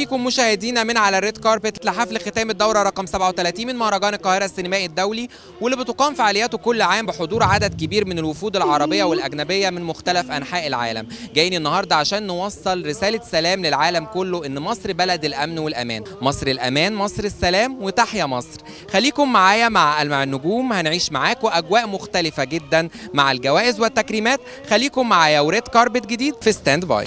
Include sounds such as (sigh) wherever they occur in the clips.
بيكم مشاهدينا من على ال red carpet لحفل ختام الدورة رقم 37 من مهرجان القاهرة السينمائي الدولي واللي بتقام فعالياته كل عام بحضور عدد كبير من الوفود العربية والأجنبية من مختلف أنحاء العالم. جايين النهارده عشان نوصل رسالة سلام للعالم كله إن مصر بلد الأمن والأمان. مصر الأمان مصر السلام وتحيا مصر. خليكم معايا مع مع النجوم هنعيش معاكم أجواء مختلفة جدا مع الجوائز والتكريمات. خليكم معايا و red carpet جديد في Standby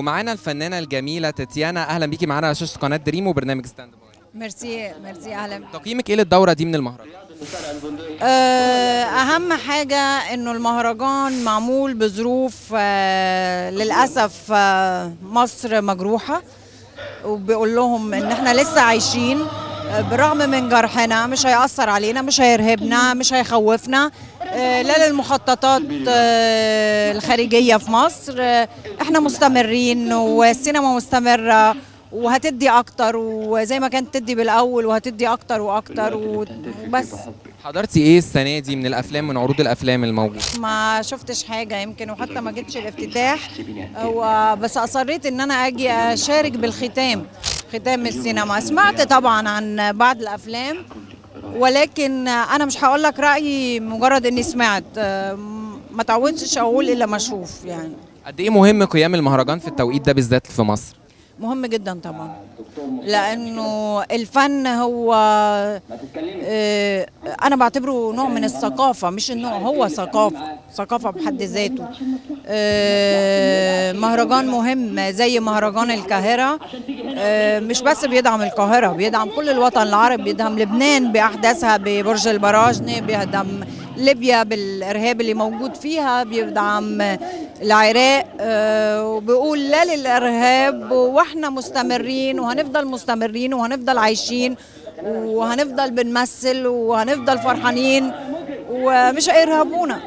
ومعانا الفنانة الجميلة تاتيانا أهلا بيكي معانا على شاشه قناة دريم وبرنامج Standby merci merci أهلا. تقييمك إيه للدورة دي من المهرجان؟ آه، أهم حاجة إنه المهرجان معمول بظروف آه، للأسف آه، مصر مجروحة وبيقول لهم إن إحنا لسه عايشين. بالرغم من جرحنا مش هيأثر علينا مش هيرهبنا مش هيخوفنا. آه، لا للمخططات آه، الخارجية في مصر. آه، إحنا مستمرين والسينما مستمرة وهتدي أكتر وزي ما كانت تدي بالأول وهتدي أكتر وأكتر وبس. حضرتي إيه السنة دي من الأفلام من عروض الأفلام الموجودة؟ ما شفتش حاجة يمكن وحتى ما جيتش الافتتاح. هو بس أصريت إن أنا آجي أشارك بالختام. ختام السينما. سمعت طبعا عن بعض الأفلام ولكن أنا مش هقول لك رأيي مجرد إني سمعت. ما تعودش أقول إلا ما أشوف يعني. قد إيه مهم قيام المهرجان في التوقيت ده بالذات في مصر؟ مهم جدا طبعا. لأنه الفن هو آه، أنا بعتبره نوع من الثقافة مش النوع هو ثقافه ثقافة بحد ذاته. آه، مهرجان مهم زي مهرجان القاهرة. آه، مش بس بيدعم القاهرة بيدعم كل الوطن العربي بيدعم لبنان بأحداثها ببرج البراجني بيدعم ليبيا بالإرهاب اللي موجود فيها بيدعم العراق آه، وبيقول لا للإرهاب وإحنا مستمرين وهنفضل مستمرين وهنفضل عايشين وهنفضل بنمثل وهنفضل فرحانين ومش هيرهبونا.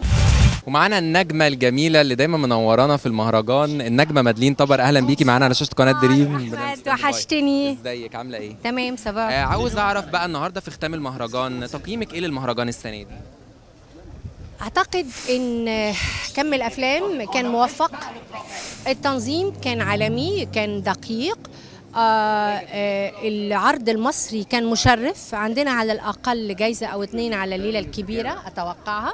ومعانا النجمة الجميلة اللي دايما منورانا في المهرجان النجمة مدلين طبر. أهلا بيكي معانا على شاشة قناة دريم. وحشتني. إزيك؟ عاملة إيه؟ تمام صباح. آه عاوز أعرف بقى النهارده في ختام المهرجان تقييمك إيه للمهرجان السنة دي؟ أعتقد إن كم الأفلام كان موفق. التنظيم كان عالمي كان دقيق. آه آه العرض المصري كان مشرف. عندنا على الأقل جايزة أو اتنين على الليلة الكبيرة أتوقعها.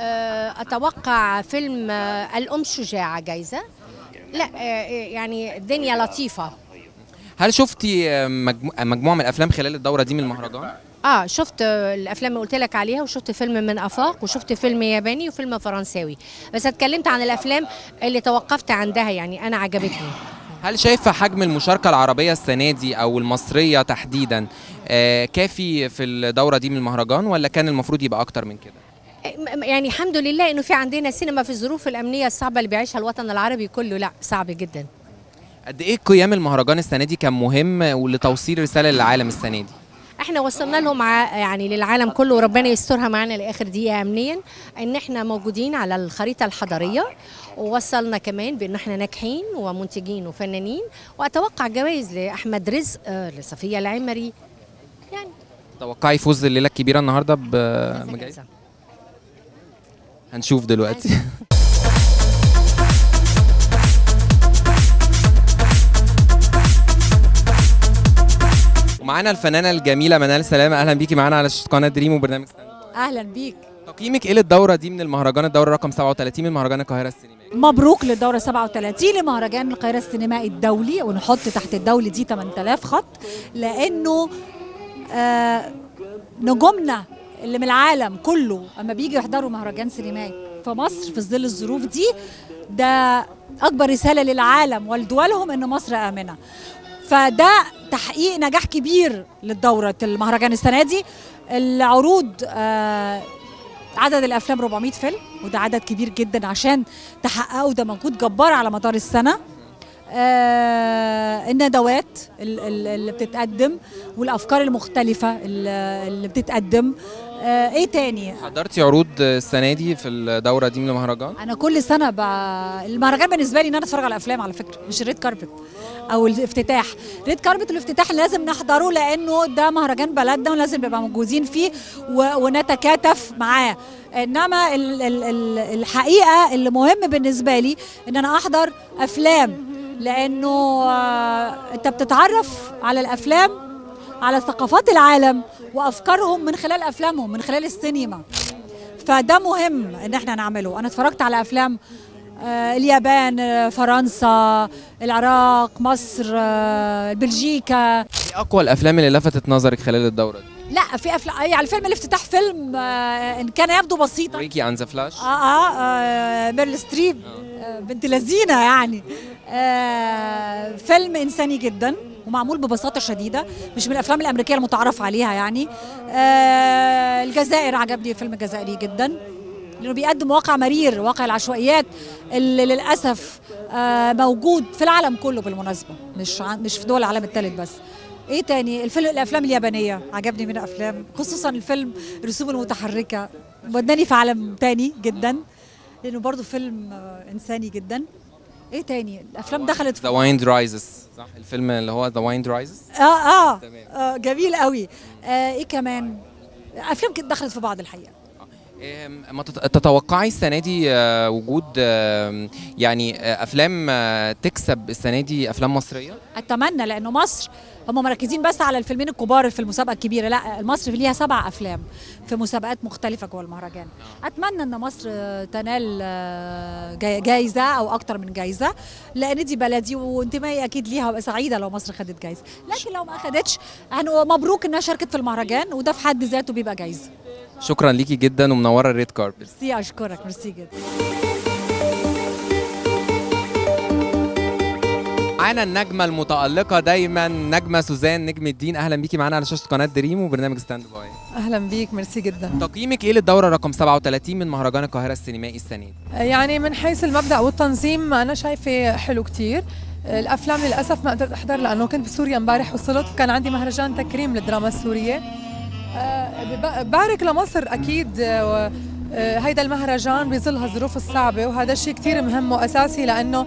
آه أتوقع فيلم الأم شجاعة جايزة. لا يعني الدنيا لطيفة. هل شفتي مجمو- مجموعة من الأفلام خلال الدورة دي من المهرجان؟ آه شفت الأفلام اللي قلت لك عليها وشفت فيلم من أفاق وشفت فيلم ياباني وفيلم فرنساوي. بس اتكلمت عن الأفلام اللي توقفت عندها يعني أنا عجبتني. هل شايفة حجم المشاركة العربية السنة دي أو المصرية تحديدا آه كافي في الدورة دي من المهرجان ولا كان المفروض يبقى أكتر من كده؟ يعني الحمد لله إنه في عندنا سينما في الظروف الأمنية الصعبة اللي بيعيشها الوطن العربي كله. لا صعب جدا. قد إيه قيام المهرجان السنة دي كان مهم ولتوصيل رسالة للعالم السنة دي؟ إحنا وصلنا لهم يعني للعالم كله وربنا يسترها معانا لآخر دقيقة امنيا إن إحنا موجودين على الخريطة الحضاريه ووصلنا كمان بان إحنا ناجحين ومنتجين وفنانين. وأتوقع جوائز لأحمد رزق آه، لصفية العمري. يعني توقعي فوز الليلة الكبيرة النهارده جايزة. هنشوف دلوقتي. (laughs) ومعانا الفنانة الجميلة منال سلامة. أهلا بيكي معانا على قناة دريم وبرنامج. أهلا بيك. تقييمك إيه للدورة دي من المهرجان؟ الدورة رقم 37 من مهرجان القاهرة السينمائي. مبروك للدورة 37 لمهرجان القاهرة السينمائي الدولي ونحط تحت الدولي دي 8000 خط لأنه آه نجومنا اللي من العالم كله أما بيجوا يحضروا مهرجان سينمائي في مصر في ظل الظروف دي ده أكبر رسالة للعالم ولدولهم إن مصر آمنة. فده تحقيق نجاح كبير للدورة المهرجان السنة دي. العروض آه عدد الأفلام 400 فيلم وده عدد كبير جدا عشان تحققوا ده مجهود جبار على مدار السنة. آه الندوات ال- ال- اللي بتتقدم والأفكار المختلفة ال- اللي بتتقدم. إيه تاني؟ حضرتي عروض السنة دي في الدورة دي من المهرجان أنا كل سنة ب... المهرجان بالنسبة لي إن أنا أتفرج على أفلام على فكرة مش ال red carpet أو الافتتاح. ال red carpet والافتتاح لازم نحضره لأنه ده مهرجان بلدنا ولازم نبقى موجودين فيه و... ونتكاتف معاه. إنما ال... ال... ال... الحقيقة اللي مهم بالنسبة لي إن أنا أحضر أفلام لأنه آه، أنت بتتعرف على الأفلام على ثقافات العالم وأفكارهم من خلال أفلامهم من خلال السينما. فده مهم إن إحنا نعمله. أنا اتفرجت على أفلام آه، اليابان آه، فرنسا العراق مصر آه، بلجيكا. إيه أقوى الأفلام اللي لفتت نظرك خلال الدورة دي؟ لا في افلام يعني الفيلم الافتتاح فيلم إن كان يبدو بسيطا. Ricki and the Flash. آه آه, آه ميرل ستريب. آه. بنت لذيذة يعني. آه فيلم إنساني جدا ومعمول ببساطة شديدة مش من الأفلام الأمريكية المتعارف عليها يعني. آه الجزائر عجبني فيلم جزائري جدا. لأنه بيقدم واقع مرير واقع العشوائيات اللي للأسف آه موجود في العالم كله بالمناسبة مش مش في دول العالم الثالث بس. إيه تاني؟ الفيلم الأفلام اليابانية عجبني من افلام خصوصا الفيلم الرسوم المتحركة وداني في عالم تاني جدا. لأنه برضو فيلم آه، إنساني جدا. إيه تاني؟ الأفلام دخلت ذا وايند رايزز صح؟ الفيلم اللي هو The Wind Rises آه آه. آه جميل قوي. آه إيه كمان؟ أفلام دخلت في بعض الحقيقة. ما تت- تتوقعي السنة دي آه، وجود يعني آه، أفلام آه، تكسب السنة دي أفلام مصرية؟ أتمنى لأنه مصر هم مركزين بس على الفيلمين الكبار في المسابقة الكبيرة. لا مصر ليها سبع أفلام في مسابقات مختلفة جوه المهرجان. أتمنى إن مصر تنال جاي- جايزة أو أكتر من جايزة لأن دي بلدي وانتمائي أكيد ليها وأبقى سعيدة لو مصر خدت جايزة. لكن لو ما اخدتش هنبقى مبروك إنها شاركت في المهرجان وده في حد ذاته بيبقى جايزة. شكرا ليكي جدا ومنورة ال red carpet merci أشكرك. ميرسي جدا. معانا النجمة المتألقة دايما نجمة سوزان نجم الدين. أهلا بيكي معانا على شاشة قناة دريم وبرنامج Stand By أهلا بيك. ميرسي جدا. تقييمك إيه للدورة؟ رقم 37 من مهرجان القاهرة السينمائي السنة دي. يعني من حيث المبدأ والتنظيم أنا شايفة حلو كتير. الأفلام للأسف ما قدرت أحضر لأنه كنت بسوريا امبارح وصلت. كان عندي مهرجان تكريم للدراما السورية. بارك لمصر أكيد آه، آه، هيدا المهرجان بظل هالظروف الصعبة وهذا الشيء كتير مهم وأساسي لأنه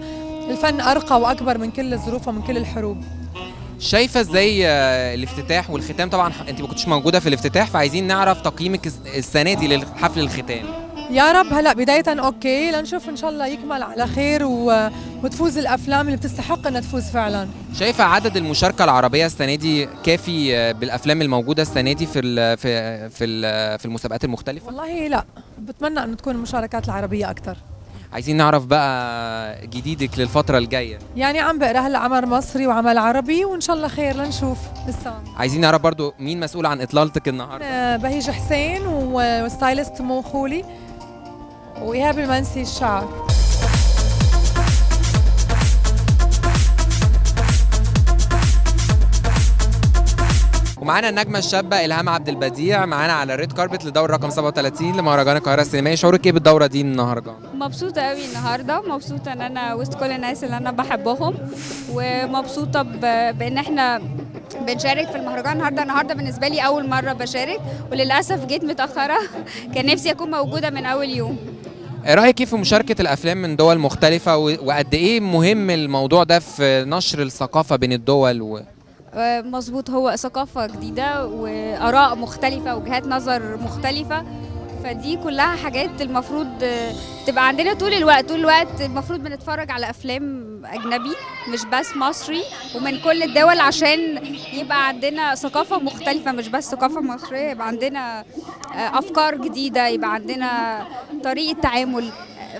الفن أرقى وأكبر من كل الظروف ومن كل الحروب. شايفة إزاي آه، الافتتاح والختام؟ طبعا أنت ما كنتش موجودة في الافتتاح فعايزين نعرف تقييمك الس- السنة دي لحفل الختام. يا رب. هلا بداية okay. لنشوف إن شاء الله يكمل على خير و... وتفوز الأفلام اللي بتستحق إنها تفوز فعلا. شايفة عدد المشاركة العربية السنة دي كافي بالأفلام الموجودة السنة دي في ال في في ال في المسابقات المختلفة؟ والله لا. بتمنى إنه تكون المشاركات العربية أكثر عايزين نعرف بقى جديدك للفترة الجاية. يعني عم بقرأ هلا عمل مصري وعمل عربي وإن شاء الله خير. لنشوف. لسه. عايزين نعرف برضو مين مسؤول عن إطلالتك النهارده؟ بهيج حسين وستايلست مو خولي. وإيهاب المنسي الشعر. ومعانا النجمة الشابة إلهام عبد البديع معانا على الريد كاربت لدور رقم 37 لمهرجان القاهرة السينمائي. شعورك إيه بالدورة دي من المهرجان مبسوطة قوي النهاردة. مبسوطة إن أنا وسط كل الناس اللي أنا بحبهم. ومبسوطة ب- بإن إحنا بنشارك في المهرجان النهارده. النهارده بالنسبة لي أول مرة بشارك وللأسف جيت متأخرة. (laughs) كان نفسي أكون موجودة من أول يوم. رأيك إيه في مشاركة الأفلام من دول مختلفة؟ وقد إيه مهم الموضوع ده في نشر الثقافة بين الدول؟ و... آه، مظبوط. هو ثقافة جديدة وآراء مختلفة وجهات نظر مختلفة. فدي كلها حاجات المفروض تبقى عندنا طول الوقت طول الوقت المفروض بنتفرج على أفلام أجنبي مش بس مصري ومن كل الدول عشان يبقى عندنا ثقافة مختلفة مش بس ثقافة مصرية يبقى عندنا آه، أفكار جديدة يبقى عندنا طريقة تعامل.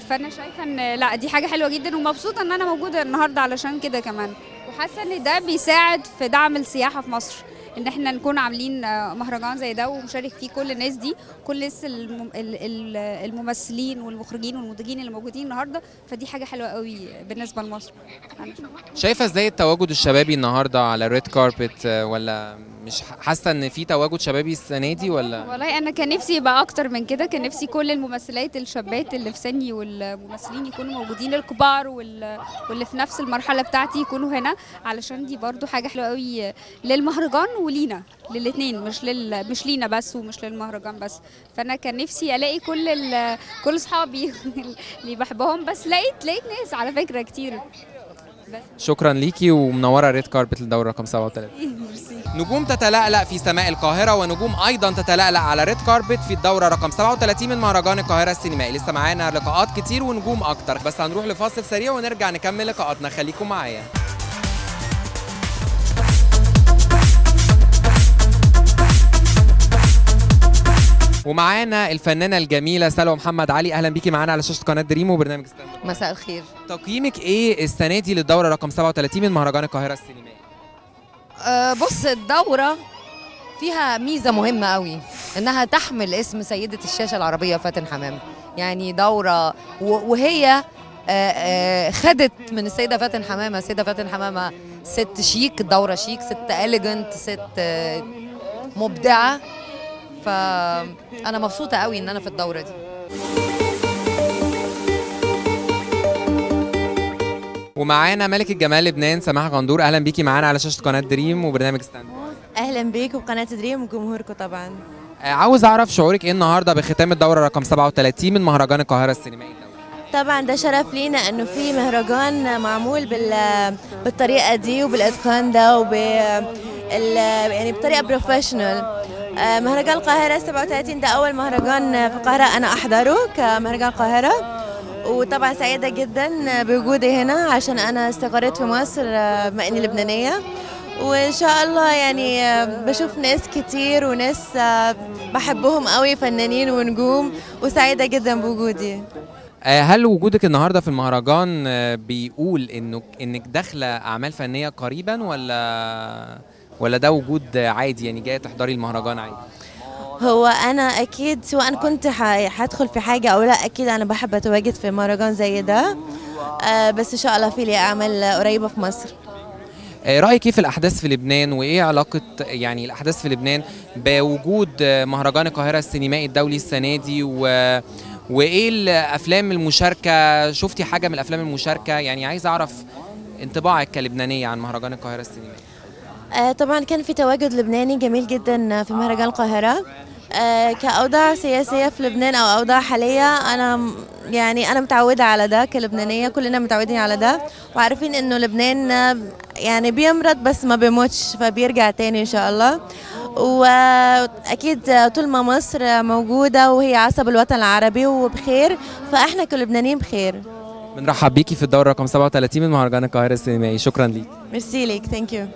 فأنا شايفة إن لأ دي حاجة حلوة جدا ومبسوطة إن أنا موجودة النهاردة علشان كده كمان. وحاسة إن ده بيساعد في دعم السياحة في مصر. إن إحنا نكون عاملين آه، مهرجان زي ده ومشارك فيه كل الناس دي كل لسه الم- ال- ال- الممثلين والمخرجين والمنتجين اللي موجودين النهارده فدي حاجة حلوة قوي بالنسبة لمصر. شايفة إزاي التواجد الشبابي النهارده على الريد كاربت ولا مش حاسة إن في تواجد شبابي السنة دي ولا؟ والله أنا كان نفسي يبقى أكتر من كده كان نفسي كل الممثلات الشابات اللي في سني والممثلين يكونوا موجودين الكبار وال- واللي في نفس المرحلة بتاعتي يكونوا هنا علشان دي برضو حاجة حلوة قوي للمهرجان ولينا للاثنين مش لل مش لينا بس ومش للمهرجان بس. فأنا كان نفسي ألاقي كل ال... كل اصحابي (laughs) اللي بحبهم بس لقيت لقيت ناس على فكرة كتير. شكرا ليكي ومنورة red carpet للدوره رقم 37 (laughs) ميرسي. نجوم تتلألأ في سماء القاهرة ونجوم أيضا تتلألأ على red carpet في الدورة رقم 37 من مهرجان القاهرة السينمائي. لسه معانا لقاءات كتير ونجوم أكتر. بس هنروح لفاصل سريع ونرجع نكمل لقاءاتنا. خليكم معايا. ومعانا الفنانة الجميلة سلوى محمد علي. أهلا بيكي معانا على شاشة قناة دريم وبرنامج ستاند أب. مساء الخير. تقييمك إيه السنة دي للدورة؟ رقم 37 من مهرجان القاهرة السينمائي؟ أه بص الدورة فيها ميزة مهمة قوي إنها تحمل اسم سيدة الشاشة العربية فاتن حمامة. يعني دورة و- وهي آه، آه، خدت من السيدة فاتن حمامة. السيدة فاتن حمامة ست شيك الدورة شيك ست elegant ست آه، مبدعة فأنا مبسوطة قوي إن أنا في الدورة دي. ومعانا ملكة جمال لبنان سماح غندور. أهلا بيكي معانا على شاشة قناة دريم وبرنامج Stand By أهلا بيك وقناة دريم وجمهوركم طبعا. آه، عاوز أعرف شعورك إيه النهارده بختام الدورة رقم 37 من مهرجان القاهرة السينمائي؟ طبعا ده شرف لينا إنه في مهرجان معمول بال بالطريقة دي وبالأتقان ده وب يعني بطريقة professional مهرجان القاهرة 37 ده أول مهرجان في القاهرة أنا أحضره كمهرجان القاهرة. وطبعا سعيدة جدا بوجودي هنا عشان أنا استقريت في مصر آه، بما اني لبنانية. وإن شاء الله يعني آه، بشوف ناس كتير وناس آه، بحبهم قوي فنانين ونجوم. وسعيدة جدا بوجودي. آه، هل وجودك النهارده في المهرجان آه، بيقول انه إنك داخلة أعمال فنية قريبا ولا ولا ده وجود عادي يعني جاية تحضري المهرجان عادي؟ هو أنا أكيد سواء كنت هدخل في حاجة أو لا أكيد أنا بحب أتواجد في مهرجان زي ده. آه بس إن شاء الله في لي أعمال قريبة في مصر. آه، رأيك إيه في الأحداث في لبنان؟ وإيه علاقه يعني الأحداث في لبنان بوجود آه، مهرجان القاهرة السينمائي الدولي السنة دي؟ و وإيه الأفلام المشاركة؟ شفتي حاجة من الأفلام المشاركة؟ يعني عايز أعرف انطباعك كلبنانية عن مهرجان القاهرة السينمائي. آه طبعا كان في تواجد لبناني جميل جدا في مهرجان القاهرة. آه كأوضاع سياسية في لبنان أو أوضاع حالية أنا يعني أنا متعودة على ده كلبنانية كلنا متعودين على ده. وعارفين إنه لبنان آه، يعني بيمرض بس ما بيموتش فبيرجع تاني إن شاء الله. وأكيد آه، طول ما مصر موجودة وهي عصب الوطن العربي وبخير فإحنا كلبنانيين بخير. بنرحب بيكي في الدورة رقم 37 من مهرجان القاهرة السينمائي. شكرا ليك ميرسي ليك thank you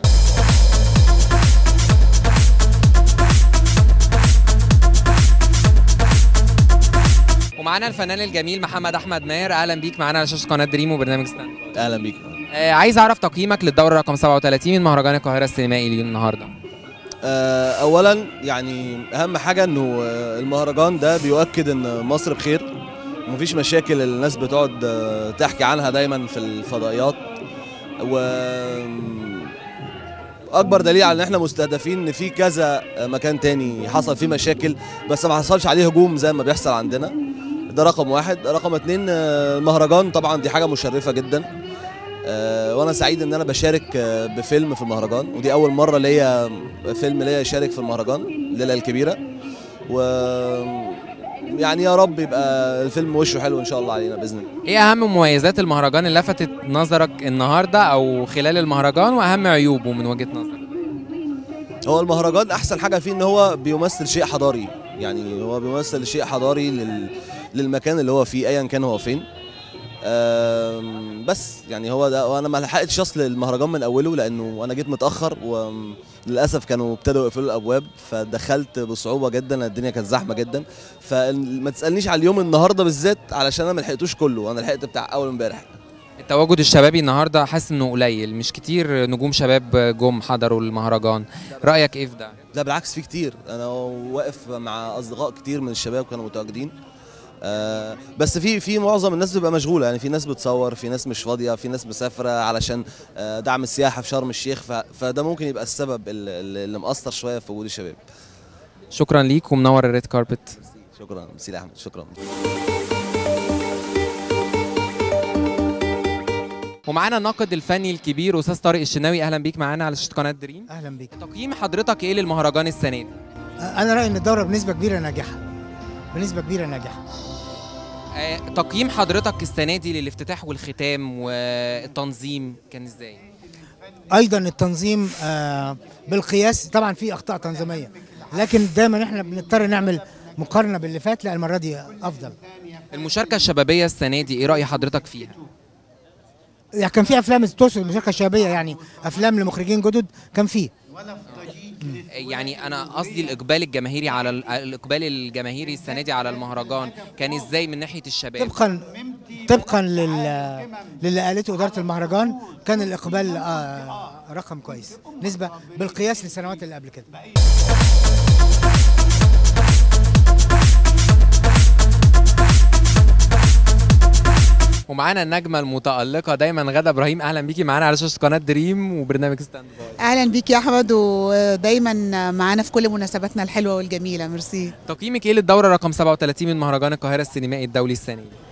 ومعانا الفنان الجميل محمد أحمد ماهر. أهلا بيك معانا على شاشة قناة دريم وبرنامج Stand. أهلا بيك. آه عايز أعرف تقييمك للدورة رقم 37 من مهرجان القاهرة السينمائي النهارده. اولا يعني أهم حاجة إنه آه، المهرجان ده بيؤكد إن مصر بخير ومفيش مشاكل الناس بتقعد آه، تحكي عنها دايما في الفضائيات. و أكبر دليل على إن إحنا مستهدفين إن في كذا مكان تاني حصل فيه مشاكل بس ما حصلش عليه هجوم زي ما بيحصل عندنا. ده رقم واحد. رقم اتنين آه، المهرجان طبعا دي حاجة مشرفة جدا. آه، وأنا سعيد إن أنا بشارك آه، بفيلم في المهرجان. ودي أول مرة ليا فيلم ليا يشارك في المهرجان ليلى الكبيرة. و يعني يا رب يبقى الفيلم وشه حلو إن شاء الله علينا بإذن الله. إيه أهم مميزات المهرجان اللي لفتت نظرك النهارده أو خلال المهرجان وأهم عيوبه من وجهة نظرك؟ هو المهرجان أحسن حاجة فيه إن هو بيمثل شيء حضاري. يعني هو بيمثل شيء حضاري لل... للمكان اللي هو فيه ايا كان هو فين. بس يعني هو ده وأنا ما لحقتش أصل المهرجان من أوله لأنه أنا جيت متأخر وللاسف كانوا ابتدوا يقفلوا الأبواب فدخلت بصعوبة جدا الدنيا كانت زحمة جدا. فما تسألنيش على اليوم النهارده بالذات علشان أنا ما لحقتوش كله أنا لحقت بتاع أول امبارح. التواجد الشبابي النهارده حاسس إنه قليل مش كتير نجوم شباب جم حضروا المهرجان. رأيك إيه في ده؟ لا بالعكس في كتير. أنا واقف مع أصدقاء كتير من الشباب كانوا متواجدين. آه بس في في معظم الناس بتبقى مشغولة. يعني في ناس بتصور في ناس مش فاضية في ناس مسافرة علشان آه دعم السياحة في شرم الشيخ. فده ممكن يبقى السبب اللي, اللي مأثر شوية في وجود الشباب. شكرا ليك ومنور ال red carpet. شكرا. مسيل أحمد شكرا. ومعانا الناقد الفني الكبير أستاذ طارق الشناوي. أهلا بيك معانا على شاشة قناة دريم. أهلا بيك. تقييم حضرتك إيه للمهرجان السنة دي؟ أنا رايي إن الدورة بنسبة كبيرة ناجحة. بنسبة كبيرة ناجحه آه، تقييم حضرتك السنة دي للافتتاح والختام والتنظيم كان إزاي؟ أيضا التنظيم آه بالقياس طبعا في أخطاء تنظيمية لكن دايما إحنا بنضطر نعمل مقارنة باللي فات لا المرة دي أفضل. المشاركة الشبابية السنة دي إيه رأي حضرتك فيها؟ يعني كان في أفلام تقصد المشاركه الشبابية يعني أفلام لمخرجين جدد كان في. يعني أنا قصدي الإقبال الجماهيري على ال- الإقبال الجماهيري السنة دي على المهرجان كان إزاي من ناحية الشباب؟ طبقا طبقا لل للي قالته إدارة المهرجان كان الإقبال آه رقم كويس. نسبة بالقياس للسنوات اللي قبل كده. ومعانا النجمة المتألقة دايما غادة إبراهيم. أهلا بيكي معانا على شاشه قناة دريم وبرنامج ستاند باي. أهلا بيك يا أحمد ودايما معانا في كل مناسباتنا الحلوة والجميلة. ميرسي. تقييمك إيه للدورة؟ رقم 37 من مهرجان القاهرة السينمائي الدولي السنة دي.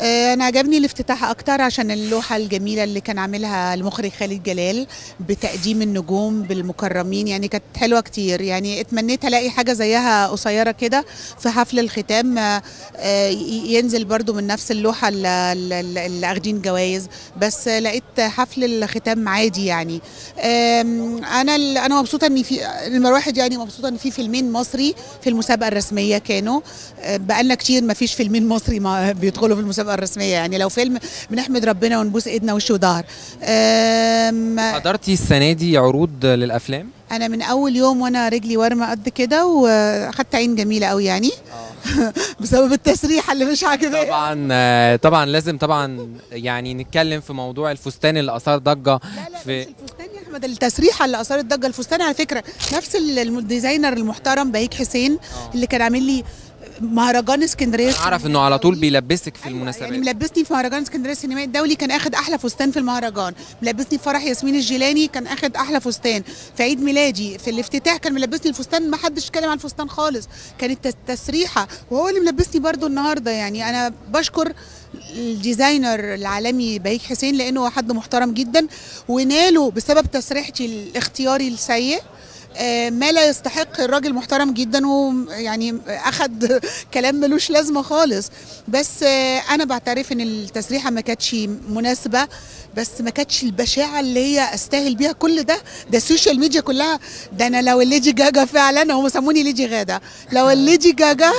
أنا عجبني الافتتاح أكتر عشان اللوحة الجميلة اللي كان عاملها المخرج خالد جلال بتقديم النجوم بالمكرمين. يعني كانت حلوة كتير. يعني اتمنيت ألاقي حاجة زيها قصيرة كده في حفل الختام. آه، آه، ينزل برضو من نفس اللوحة اللي- أخدين جوائز. بس آه، لقيت حفل الختام عادي يعني. أنا أنا مبسوطة ان في نمره واحد يعني مبسوطة إن في فيلمين مصري في المسابقة الرسمية كانوا. آه، بقالنا كتير ما فيش فيلمين مصري ما بيدخلوا في المسابقة الرسمية يعني لو فيلم بنحمد ربنا ونبوس إيدنا وش وظهر حضرتي السنة دي عروض للأفلام؟ أنا من أول يوم وأنا رجلي ورمة قد كده وأخدت عين جميلة قوي يعني. (laughs) بسبب التسريحه اللي مش عاجباني. طبعا آه، طبعا لازم طبعا يعني نتكلم في موضوع الفستان اللي آثار ضجة في أحمد التسريحه اللي اثارت ضجه الفستان على فكرة نفس ال- ال designer المحترم بهيج حسين اللي كان عامل لي مهرجان اسكندرية أعرف إنه على طول بيلبسك في المناسبات يعني ملبسني في مهرجان اسكندرية السينمائي الدولي كان أخد أحلى فستان في المهرجان. ملبسني في فرح ياسمين الجيلاني كان أخد أحلى فستان. في عيد ميلادي في الافتتاح كان ملبسني الفستان ما حدش اتكلم عن الفستان خالص. كانت تس- تسريحة وهو اللي ملبسني برضو النهارده. يعني أنا بشكر الديزاينر العالمي بهيك حسين لأنه هو حد محترم جدا وناله بسبب تسريحتي اختياري السيء. ما لا يستحق الراجل محترم جدا ويعني أخد كلام ملوش لازمة خالص. بس آه، أنا بعترف إن التسريحة ما كانتش مناسبة بس ما كانتش البشاعة اللي هي أستاهل بيها كل ده. ده السوشيال ميديا كلها ده أنا لو الليدي جاجا فعلا هم سموني ليدي غادة. لو الليدي جاجا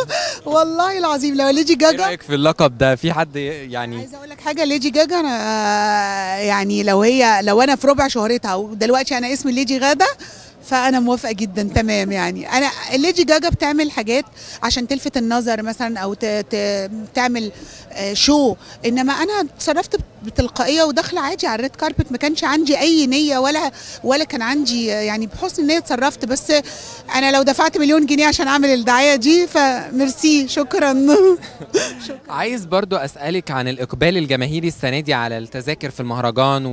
(laughs) والله العظيم لو الليدي إيه جاجا. رأيك في اللقب ده؟ في حد يعني عايزه أقول لك حاجة ليدي جاجا أنا آه، يعني لو هي لو أنا في ربع شهرتها ودلوقتي أنا اسمي ليدي غادة فأنا موافقة جدا تمام يعني. أنا ليدي جاجا بتعمل حاجات عشان تلفت النظر مثلا أو ت... ت... تعمل آه، show إنما أنا اتصرفت بتلقائية وداخله عادي على ال red carpet. ما كانش عندي أي نية ولا ولا كان عندي يعني بحسن النيه اتصرفت. بس أنا لو دفعت مليون جنيه عشان أعمل الدعاية دي فميرسي شكرا. (laughs) عايز برضو أسألك عن الإقبال الجماهيري السنة دي على التذاكر في المهرجان.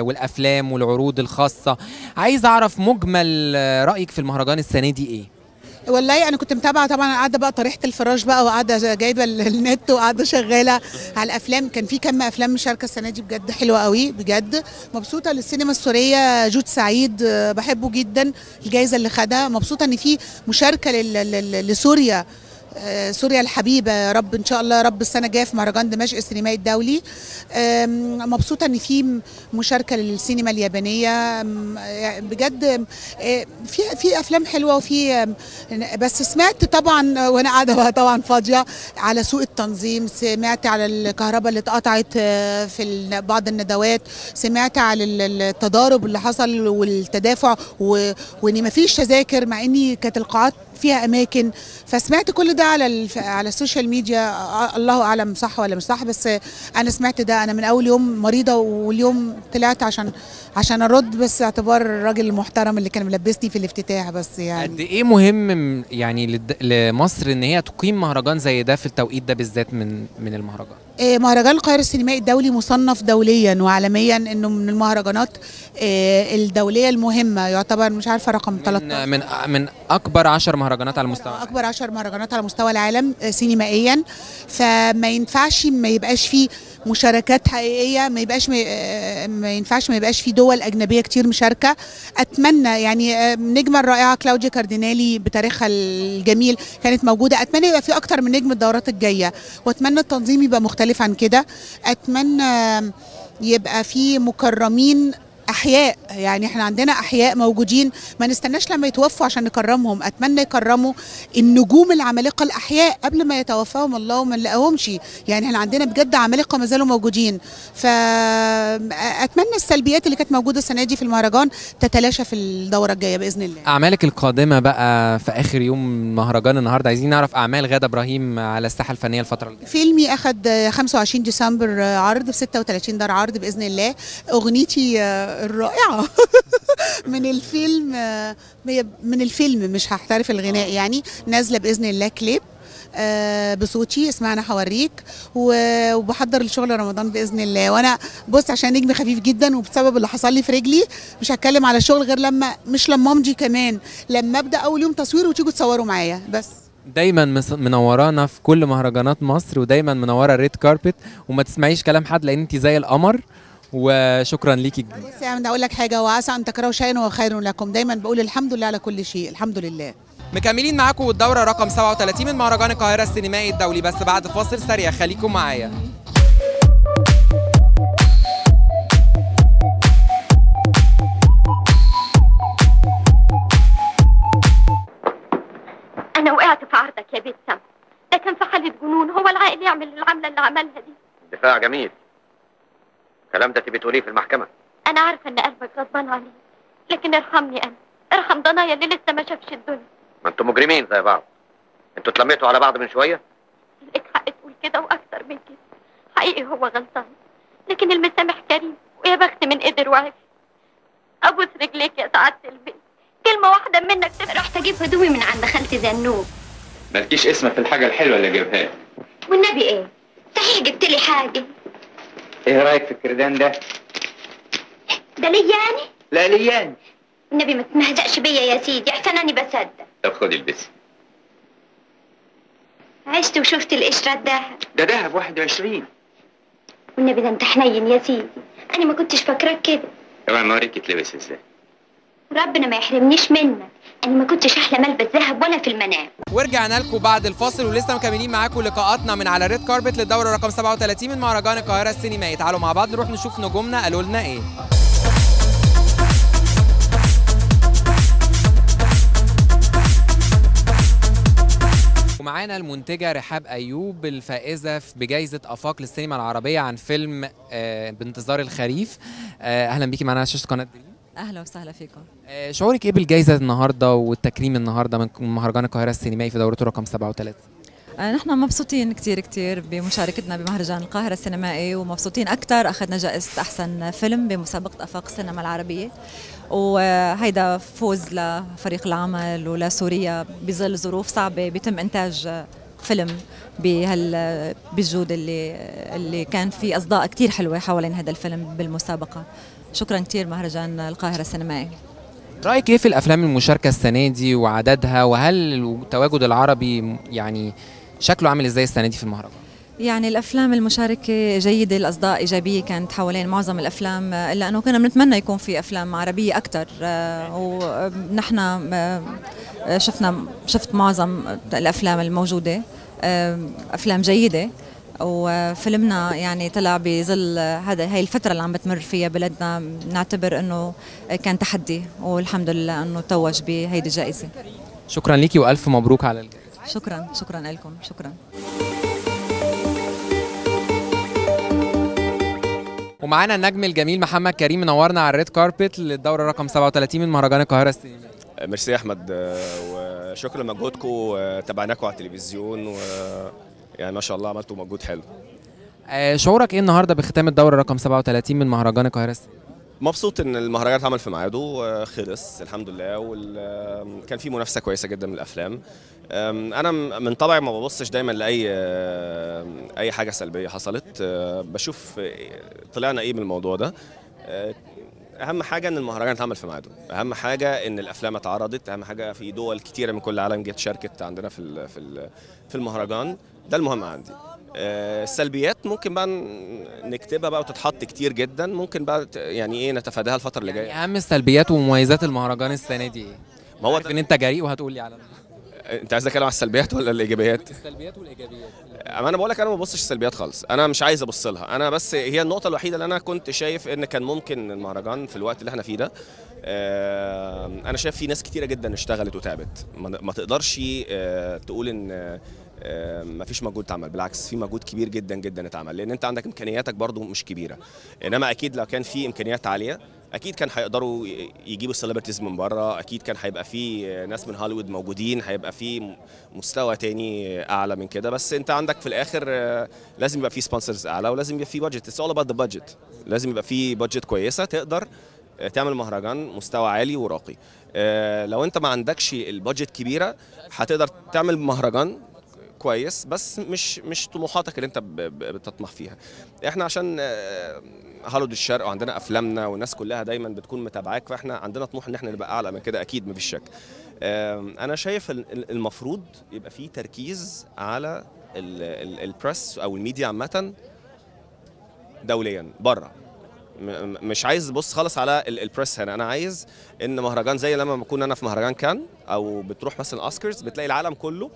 والأفلام والعروض الخاصة. عايز أعرف مجمل رأيك في المهرجان السنة دي إيه؟ والله أنا كنت متابعة طبعا قاعدة بقى طريحه الفراش بقى وقاعدة جايبة ال- النت وقاعدة شغالة على الأفلام. كان في كم أفلام مشاركة السنة دي بجد حلوة قوي بجد. مبسوطة للسينما السورية جود سعيد بحبه جدا الجائزه اللي خدها. مبسوطة إن في مشاركة لسوريا. سوريا الحبيبة يا رب. إن شاء الله يا رب السنة الجاية في مهرجان دمشق السينمائي الدولي. مبسوطة إن في مشاركة للسينما اليابانية. يعني بجد آه، في في أفلام حلوة وفي بس سمعت طبعا وأنا قاعدة طبعا فاضية على سوء التنظيم. سمعت على الكهرباء اللي اتقطعت آه، في بعض الندوات. سمعت على ال- التضارب اللي حصل والتدافع وإن مفيش تذاكر مع إني كانت القاعات فيها أماكن. فسمعت كل ده على الف... على السوشيال ميديا. الله أعلم صح ولا مش صح بس أنا سمعت ده. أنا من أول يوم مريضة واليوم طلعت عشان عشان أرد بس اعتبار الراجل المحترم اللي كان ملبسني في الافتتاح بس يعني. قد إيه مهم يعني لد- لمصر إن هي تقيم مهرجان زي ده في التوقيت ده بالذات من من المهرجان؟ آه، مهرجان القاهرة السينمائي الدولي مصنف دوليا وعالميا إنه من المهرجانات آه، الدولية المهمة. يعتبر مش عارفة رقم 13 من من من أكبر 10 مهرجانات على المستوى أكبر 10 مهرجانات على مستوى العالم آه، سينمائيا. فما ينفعش ما يبقاش فيه مشاركات حقيقية ما يبقاش ما, آه، ما ينفعش ما يبقاش فيه دول أجنبية كتير مشاركة. أتمنى يعني آه، النجمه الرائعة كلاوديا كاردينالي بتاريخها الجميل كانت موجودة. أتمنى يبقى في أكتر من نجم الدورات الجاية. وأتمنى التنظيم يبقى مختلف عن كده. أتمنى يبقى في مكرمين أحياء. يعني إحنا عندنا أحياء موجودين ما نستناش لما يتوفوا عشان نكرمهم. أتمنى يكرموا النجوم العمالقة الأحياء قبل ما يتوفاهم الله وما نلاقيهمش. يعني إحنا عندنا بجد عمالقة ما زالوا موجودين. فاتمنى السلبيات اللي كانت موجودة السنة دي في المهرجان تتلاشى في الدورة الجاية بإذن الله. أعمالك القادمة بقى في آخر يوم مهرجان النهارده؟ عايزين نعرف أعمال غادة إبراهيم على الساحة الفنية الفترة الجاية. فيلمي اخد 25 ديسمبر عرض في 36 دار عرض بإذن الله. أغنيتي الرائعة. (laughs) من الفيلم من الفيلم مش هحترف الغناء يعني نازلة بإذن الله كليب آه، بصوتي اسمها أنا هوريك وبحضر لشغل رمضان بإذن الله. وأنا بص عشان نجم خفيف جدا وبسبب اللي حصل لي في رجلي مش هتكلم على الشغل غير لما مش لما أمضي كمان لما أبدأ أول يوم تصوير وتيجوا تصوروا معايا بس. دايما منورانا في كل مهرجانات مصر ودايما منورة الريد كاربت وما تسمعيش كلام حد لأن انت زي القمر. وشكرا ليكي جدا بس يعني أقول لك حاجة وعسى أن تكرهوا شيئا وهو خير لكم. دايما بقول الحمد لله على كل شيء الحمد لله. مكملين معاكم والدوره رقم 37 من مهرجان القاهرة السينمائي الدولي. بس بعد فاصل سريع خليكم معايا. أنا وقعت في عرضك يا بيت سما ده كان في حالة جنون هو العاقل يعمل العملة اللي عملها دي. دفاع جميل. الكلام ده تبي تقوليه في المحكمة؟ أنا عارفة إن قلبك غضبان عليه لكن ارحمني أنا ارحم ضنايا اللي لسه ما شافش الدنيا. ما أنتوا مجرمين زي بعض. أنتوا اتلميتوا على بعض من شوية؟ لك حق تقول كده وأكتر من كده. حقيقي هو غلطان. لكن المسامح كريم ويا بخت من قدر وعرف أبوس رجليك يا سعادة البيت. كلمة واحدة منك تفرح. رحت أجيب هدومي من عند خالتي زنوب. مالكيش اسمك في الحاجة الحلوة اللي جابها لي. والنبي إيه؟ صحيح جبت لي حاجة. إيه رأيك في الكردان ده؟ ده ليا يعني لا ليان النبي ما تمهزقش بيا يا سيدي احسن اني بصدق. طب خدي البسي عشت وشفت القشرة الدهب ده دهب 21 والنبي ده انت حنين يا سيدي. أنا ما كنتش فاكراك كده. طبعا ما أوريك تلبس إزاي. ربنا ما يحرمنيش منك. أنا ما كنتش احلم البس ذهب ولا في المنام. ورجعنا لكم بعد الفاصل ولسه مكملين معاكم لقاءاتنا من على ريد كاربت للدورة رقم 37 من مهرجان القاهرة السينمائي. تعالوا مع بعض نروح نشوف نجومنا. قالوا لنا إيه؟ ومعانا المنتجة رحاب أيوب الفائزة في- بجائزة آفاق للسينما العربية عن فيلم آه، بانتظار الخريف. آه، أهلا بيكي معانا على شاشة قناة دريم. أهلا وسهلا فيكم. آه، شعورك إيه بالجائزة النهاردة والتكريم النهاردة من مهرجان القاهرة السينمائي في دورته رقم 37 آه، نحن مبسوطين كتير كتير بمشاركتنا بمهرجان القاهرة السينمائي ومبسوطين أكثر أخذنا جائزة أحسن فيلم بمسابقة آفاق السينما العربية. وهيدا فوز لفريق العمل ولسوريا بظل ظروف صعبة بيتم إنتاج فيلم بهال بالجودة اللي اللي كان في أصداء كتير حلوة حوالين هذا الفيلم بالمسابقة. شكرا كتير مهرجان القاهرة السينمائي. رأيك إيه في الأفلام المشاركة السنة دي وعددها؟ وهل التواجد العربي يعني شكله عامل إزاي السنة دي في المهرجان؟ يعني الأفلام المشاركة جيدة الأصداء إيجابية كانت حوالين معظم الأفلام آه، إلا أنه كنا بنتمنى يكون في أفلام عربية أكثر ونحن آه، آه، شفنا شفت معظم الأفلام الموجودة آه، أفلام جيدة. وفيلمنا يعني طلع بظل هذا هاي الفترة اللي عم بتمر فيها بلدنا نعتبر إنه كان تحدي والحمد لله إنه توج بهيدي الجائزة. شكرا ليكي وألف مبروك على الجائزة شكرا شكرا لكم. شكرا. ومعانا النجم الجميل محمد كريم منورنا على الريد كاربت للدورة رقم 37 من مهرجان القاهرة السينمائي. ميرسي يا أحمد آه، وشكرا لمجهودكم وتابعناكم على التلفزيون و يعني ما شاء الله عملتوا مجهود حلو. آه، شعورك إيه النهاردة بختام الدورة رقم 37 من مهرجان السينمائي؟ مبسوط إن المهرجان اتعمل في ميعاده وخلص الحمد لله وكان في منافسة كويسة جدا من الأفلام. أنا من طبعي ما ببصش دايما لأي أي حاجة سلبية حصلت. أه، بشوف طلعنا إيه من الموضوع ده. أهم حاجة إن المهرجان اتعمل في ميعاده. أهم حاجة إن الأفلام اتعرضت. أهم حاجة في دول كتيرة من كل العالم جت شاركت عندنا في في المهرجان. ده المهم عندي. آه، السلبيات ممكن بقى نكتبها بقى وتتحط كتير جدا. ممكن بقى يعني إيه نتفاداها الفترة اللي جاية. اهم السلبيات ومميزات المهرجان السنة دي إيه؟ ما هو إن أنت جريء وهتقول لي على أنت عايز أتكلم على السلبيات ولا الإيجابيات؟ السلبيات والإيجابيات. أما أنا بقول لك أنا ما ببصش السلبيات خالص. أنا مش عايز أبص لها. أنا بس هي النقطة الوحيدة اللي أنا كنت شايف إن كان ممكن المهرجان في الوقت اللي إحنا فيه ده آه، أنا شايف في ناس كتيرة جدا اشتغلت وتعبت. ما تقدرش آه، تقول إن ما فيش مجهود اتعمل. بالعكس في مجهود كبير جدا جدا اتعمل. لأن أنت عندك إمكانياتك برضو مش كبيرة. إنما أكيد لو كان في إمكانيات عالية أكيد كان هيقدروا يجيبوا ال celebrities من بره. أكيد كان هيبقى في ناس من هوليوود موجودين. هيبقى في مستوى تاني أعلى من كده. بس أنت عندك في الآخر آه، لازم يبقى في sponsors أعلى ولازم يبقى في budget it's all the budget لازم يبقى في بادجت كويسة تقدر آه، تعمل مهرجان مستوى عالي وراقي. آه، لو أنت ما عندكش البادجت كبيرة هتقدر تعمل مهرجان كويس بس مش مش طموحاتك اللي انت بتطمح فيها. إحنا عشان آه، هوليوود الشرق وعندنا أفلامنا والناس كلها دايما بتكون متابعاك فاحنا عندنا طموح إن إحنا نبقى أعلى من كده أكيد مفيش شك. أنا شايف ال- ال- المفروض يبقى في تركيز على ال press أو الميديا عامة دوليا بره مش عايز بص خالص على ال- ال press هنا. أنا عايز إن مهرجان زي لما بكون أنا في مهرجان كان أو بتروح مثلا اوسكارز بتلاقي العالم كله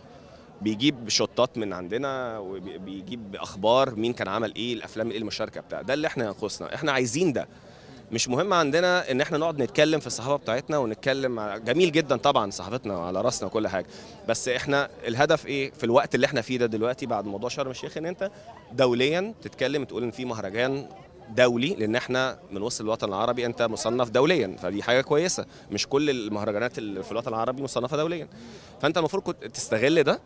بيجيب shotات من عندنا وبيجيب أخبار مين كان عمل إيه الأفلام إيه المشاركة بتاع. ده اللي إحنا ينقصنا إحنا عايزين ده. مش مهم عندنا إن إحنا نقعد نتكلم في الصحافة بتاعتنا ونتكلم على- جميل جدا طبعا صحافتنا وعلى رأسنا وكل حاجة. بس إحنا الهدف إيه؟ في الوقت اللي إحنا فيه ده دلوقتي بعد موضوع شرم الشيخ إن أنت دوليا تتكلم تقول إن في مهرجان دولي لأن إحنا من وسط الوطن العربي أنت مصنف دوليا. فدي حاجة كويسة. مش كل المهرجانات اللي في الوطن العربي مصنفة دوليا. فأنت المفروض تستغل ده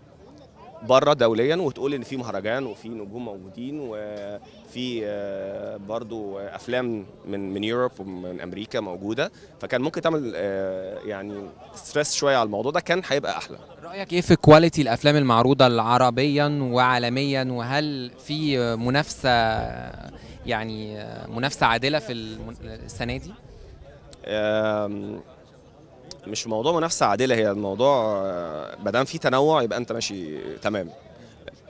بره دوليا وتقول إن في مهرجان وفي نجوم موجودين وفي آه، برضو أفلام من من يوروب ومن أمريكا موجودة. فكان ممكن تعمل آه، يعني stress شوية على الموضوع ده كان هيبقى أحلى. رأيك إيه في quality الأفلام المعروضة عربيا وعالميا؟ وهل في منافسة يعني منافسة عادلة في السنة دي؟ مش موضوع منافسة عادلة هي الموضوع ما دام في تنوع يبقى انت ماشي تمام.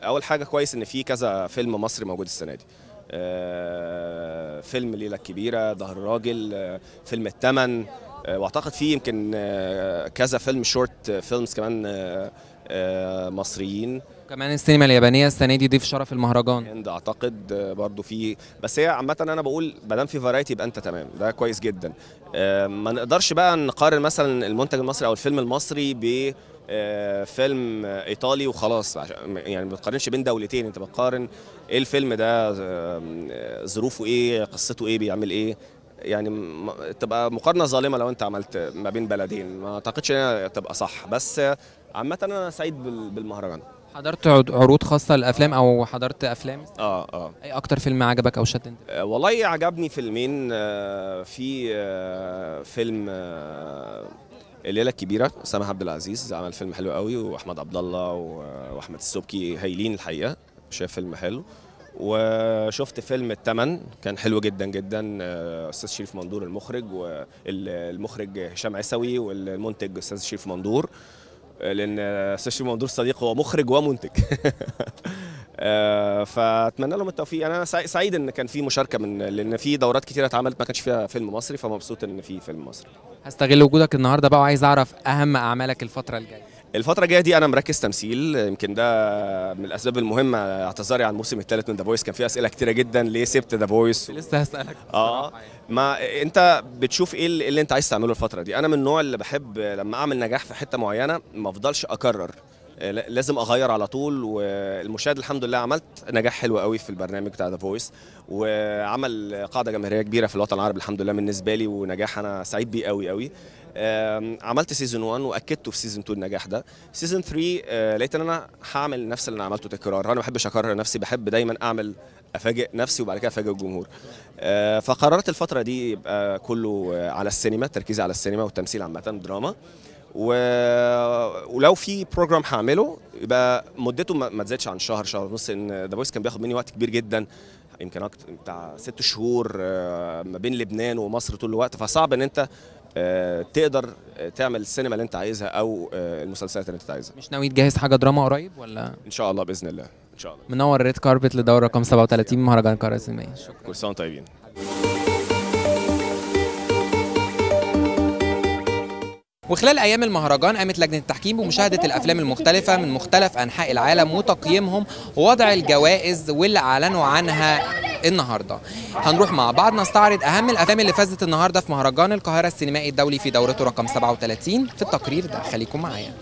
أول حاجة كويس إن في كذا فيلم مصري موجود السنة دي. آه، فيلم الليلة الكبيرة ظهر الراجل آه، فيلم التمن آه، وأعتقد في يمكن آه، كذا فيلم short films كمان آه، آه، مصريين. كمان السينما اليابانية السنة دي ضيف شرف المهرجان. هند أعتقد برضو في بس هي عامة أنا بقول ما دام في variety يبقى أنت تمام ده كويس جدا. آه، ما نقدرش بقى نقارن مثلا المنتج المصري أو الفيلم المصري ب آه، فيلم إيطالي وخلاص يعني ما بتقارنش بين دولتين أنت بتقارن إيه الفيلم ده آه، ظروفه إيه قصته إيه بيعمل إيه. يعني تبقى مقارنة ظالمة لو أنت عملت ما بين بلدين ما أعتقدش إنها تبقى صح. بس عامة أنا سعيد بال- بالمهرجان. حضرت عروض خاصة للافلام أو حضرت أفلام؟ آه آه. أي أكتر فيلم عجبك أو شد انت آه، والله عجبني فيلمين آه، في آه، فيلم آه، الليلة الكبيرة اسامه عبد العزيز عمل فيلم حلو قوي وأحمد عبد الله وأحمد السبكي هايلين الحقيقة شايف فيلم حلو. وشفت فيلم التمن كان حلو جدا جدا آه، أستاذ شريف مندور المخرج والمخرج هشام عيسوي والمنتج أستاذ شريف مندور. لأن أستاذ شريف مندور صديق هو مخرج ومنتج. (laughs) آه، فأتمنى لهم التوفيق. أنا سعي- سعيد إن كان في مشاركة من لأن في دورات كتيرة اتعملت ما كانش فيها فيلم مصري فمبسوط إن في فيلم مصري. هستغل وجودك النهارده بقى وعايز أعرف أهم أعمالك الفترة الجاية. الفترة الجاية دي أنا مركز تمثيل يمكن ده من الأسباب المهمة اعتذاري عن الموسم الثالث من The Voice كان فيه أسئلة كتيرة جدا ليه سبت ذا فويس لسه هسألك. آه. ما انت بتشوف إيه اللي انت عايز تعمله الفترة دي؟ أنا من النوع اللي بحب لما اعمل نجاح في حتة معينة ما افضلش اكرر. آه، لا- لازم اغير على طول والمشاهد الحمد لله عملت نجاح حلو قوي في البرنامج بتاع The Voice وعمل قاعدة جماهيرية كبيرة في الوطن العربي الحمد لله بالنسبة لي ونجاح أنا سعيد بيه قوي قوي. عملت season 1 واكدته في season 2 النجاح ده. season 3 آه، لقيت إن أنا هعمل نفس اللي أنا عملته تكرار. أنا ما بحبش أكرر نفسي بحب دايما أعمل أفاجئ نفسي وبعد كده أفاجئ الجمهور. آه، فقررت الفترة دي يبقى كله على السينما تركيزي على السينما والتمثيل عامة دراما. و... ولو في program هعمله يبقى مدته ما تزيدش عن شهر شهر ونص ان The Voice كان بياخد مني وقت كبير جدا يمكن أكتر بتاع ست شهور آه، ما بين لبنان ومصر طول الوقت. فصعب إن أنت آه، تقدر تعمل السينما اللي أنت عايزها أو المسلسلات اللي أنت عايزها. مش ناوي تجهز حاجة دراما قريب ولا؟ إن شاء الله بإذن الله. إن شاء الله. منور ريد كاربت لدورة رقم 37 من مهرجان القاهره السينمائيه شكرا. كل سنة وأنتم طيبين. وخلال أيام المهرجان قامت لجنة التحكيم بمشاهدة الأفلام المختلفة من مختلف أنحاء العالم وتقييمهم ووضع الجوائز واللي أعلنوا عنها النهارده. هنروح مع بعض نستعرض أهم الأفلام اللي فازت النهارده في مهرجان القاهرة السينمائي الدولي في دورته رقم 37 في التقرير ده. خليكم معايا.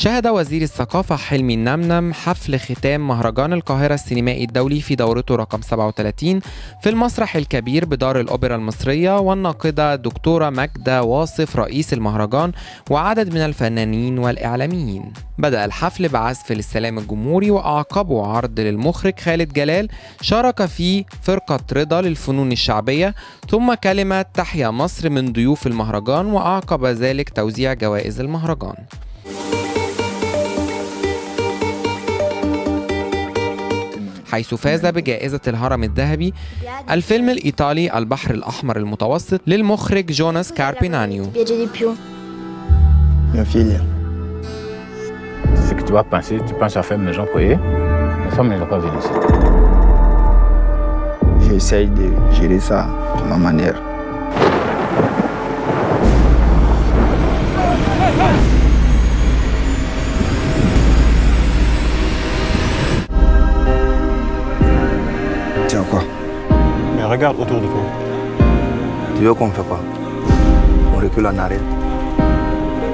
شهد وزير الثقافة حلمي النمنم حفل ختام مهرجان القاهرة السينمائي الدولي في دورته رقم 37 في المسرح الكبير بدار الأوبرا المصرية والناقدة دكتورة ماجدة واصف رئيس المهرجان وعدد من الفنانين والإعلاميين. بدأ الحفل بعزف للسلام الجمهوري وأعقبه عرض للمخرج خالد جلال شارك فيه فرقة رضا للفنون الشعبية ثم كلمة تحيا مصر من ضيوف المهرجان وأعقب ذلك توزيع جوائز المهرجان. حيث فاز بجائزة الهرم الذهبي الفيلم الإيطالي البحر الأحمر المتوسط للمخرج جوناس كاربينانيو. Thank you. Regarde autour de toi. Tu veux qu'on fait quoi On recule en arrière.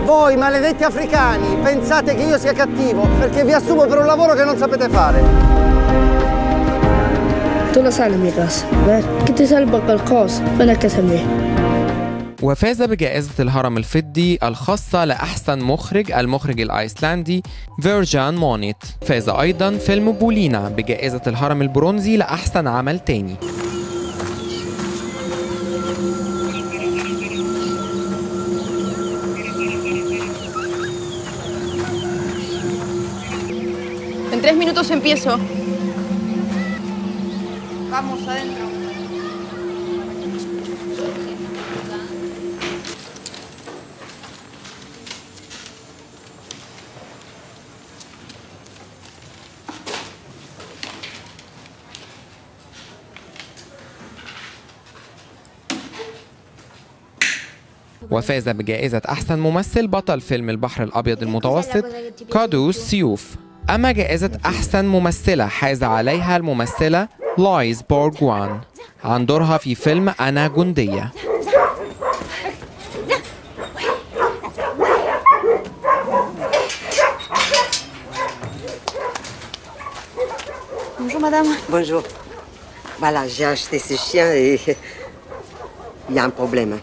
Voi maledetti africani pensate che io sia cattivo perché vi assumo per un lavoro che non sapete fare. طول سالم يا راس كنت سلبك القوس ولا كسمه وفاز بجائزة الهرم الفضي الخاصة لأحسن مخرج المخرج الأيسلندي فيرجان مونيت فاز أيضا فيلم بولينا بجائزة الهرم البرونزي لأحسن عمل تاني Minutos empiezo. Vamos adentro. وفاز بجائزة أحسن ممثل بطل فيلم البحر الأبيض المتوسط كادوس سيوف أما جائزة أحسن ممثلة حاز عليها الممثلة لايز بورغوان عن دورها في فيلم أنا جندية Bonjour madame. Bonjour. Voilà, j'ai acheté ce chien et il y a un problème.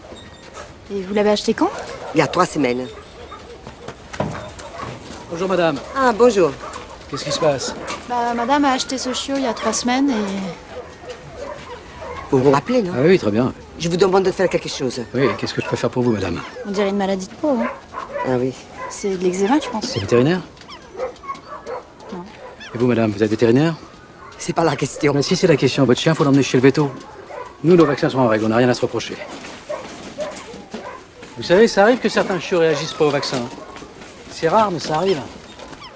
Et vous l'avez acheté quand Il y a trois semaines. Bonjour madame, Ah, bonjour. Qu'est-ce qui se passe Bah madame a acheté ce chiot il y a trois semaines et... Vous vous rappelez, non Ah oui, très bien. Je vous demande de faire quelque chose. Oui, qu'est-ce que je peux faire pour vous madame On dirait une maladie de peau. Hein. Ah oui. C'est de l'eczéma je pense. C'est vétérinaire Non. Et vous madame, vous êtes vétérinaire C'est pas la question. Mais si c'est la question, votre chien, faut l'emmener chez le veto. Nous, nos vaccins sont en règle, on n'a rien à se reprocher. Vous savez, ça arrive que certains chiots réagissent pas au vaccin. C'est rare, mais ça arrive.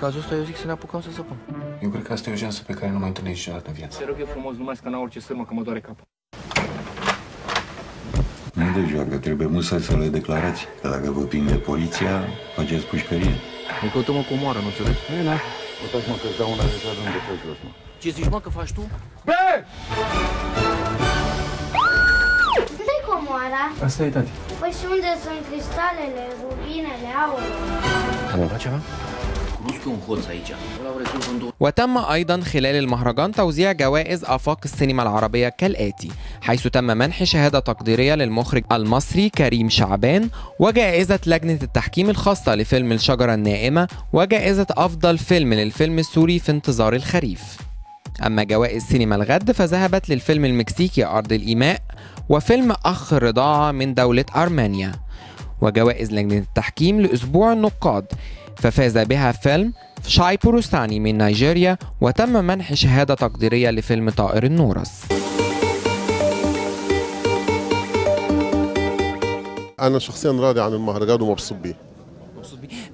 În cazul ăsta eu zic să ne apucăm să săpăm. Eu cred că asta e o jansă pe care nu mai întâlnești niciodată în viață. Te rog eu frumos, nu mai scana orice sârmă că mă doare capul. Nu e de joacă, trebuie musai să le declarați. Că dacă vă prinde poliția, faceți pușcărie. Ne căutăm o comoară, nu înțelegi? Nu, na. Uitați-mă că îți dau una de jardin de pe jos, mă. Ce zici, mă, că faci tu? Dai comoara. Asta e, tati. Păi și unde sunt cristalele, rubinele, aurul? Am întrebat ceva? وتم أيضا خلال المهرجان توزيع جوائز آفاق السينما العربية كالآتي حيث تم منح شهادة تقديرية للمخرج المصري كريم شعبان وجائزة لجنة التحكيم الخاصة لفيلم الشجرة النائمة وجائزة أفضل فيلم للفيلم السوري في انتظار الخريف. أما جوائز سينما الغد فذهبت للفيلم المكسيكي أرض الإيماء وفيلم أخ الرضاعة من دولة أرمينيا وجوائز لجنة التحكيم لأسبوع النقاد ففاز بها فيلم شاي بوروستاني من نيجيريا وتم منح شهادة تقديرية لفيلم طائر النورس. أنا شخصيا راضي عن المهرجان ومبسوط بيه.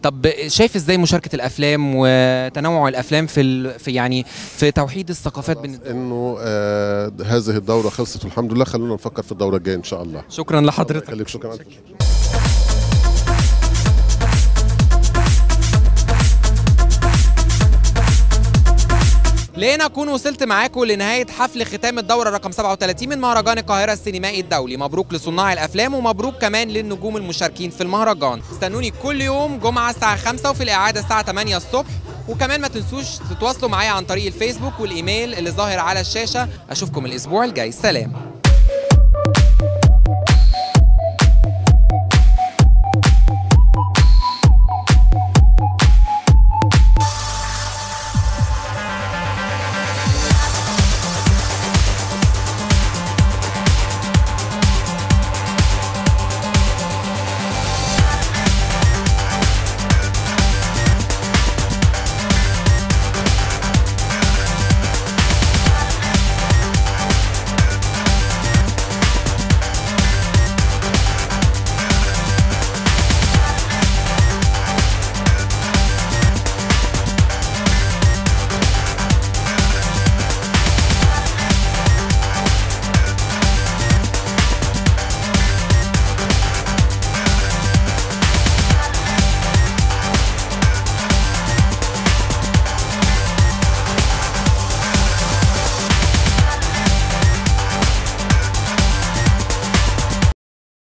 طب شايف إزاي مشاركة الأفلام وتنوع الأفلام في ال... في يعني في توحيد الثقافات بين إنه آه هذه الدورة خلصت والحمد لله. خلونا نفكر في الدورة الجاية إن شاء الله. شكرا لحضرتك. خليك شكرا. لقينا أكون وصلت معاكم لنهاية حفل ختام الدورة رقم 37 من مهرجان القاهرة السينمائي الدولي. مبروك لصناع الأفلام ومبروك كمان للنجوم المشاركين في المهرجان. استنوني كل يوم جمعة الساعة 5 وفي الإعادة الساعة 8 الصبح. وكمان ما تنسوش تتواصلوا معايا عن طريق الفيسبوك والإيميل اللي ظاهر على الشاشة. أشوفكم الأسبوع الجاي. سلام.